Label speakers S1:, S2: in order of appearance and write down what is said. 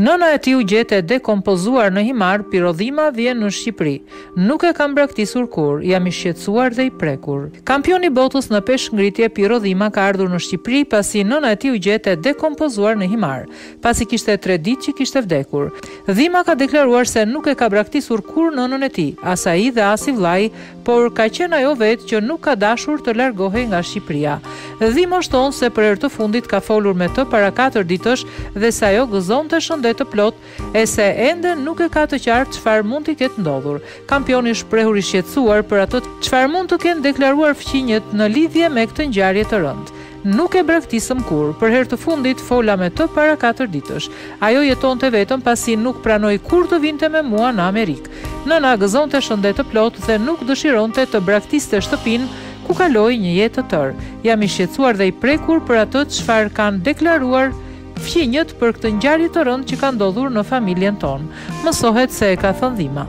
S1: Nëna e tij u gjet e dekompozuar në Himarë, Pirro Dhima vjen në Shqipëri. Nuk e kam braktisur kurrë, jam i shqetësuar dhe i prekur. Kampioni i botës në peshëngritje Pirro Dhima ka ardhur në Shqipëri pasi nëna e tij u gjet e dekompozuar në Himarë, pasi kishte tre ditë që kishte vdekur. Dhima ka deklaruar se nuk e ka braktisur kurrë nënën e tij, as ai dhe as i vëllai, Por ka qenë ajo vetë që nuk ka dashur të largohej nga Shqipëria. Dhima shton se për herë të fundit ka folur me të para katër ditësh dhe se ajo gëzonte shëndet të plotë e se ende nuk e ka të qartë çfarë mund t'i ketë ndodhur. Kampioni është shprehur i shqetësuar për atë çfarë mund të kenë deklaruar fqinjët në lidhje me këtë ngjarje të rëndë. Nuk e braktisëm kurrë, për herë të fundit fola me të para katër ditësh. Ajo jetonte vetëm pasi nuk pranoi kurrë të vinte me mua në Amerikë. Nëna gëzonte shëndet të plotë dhe nuk dëshironte të braktiste shtëpinë ku kaloi një jetë të tërë. Jam i shqetësuar dhe i prekur për atë çfarë kanë deklaruar fqinjët për këtë ngjarje të rëndë që ka ndodhur në familjen tonë, mësohet se e ka thënë Dhima.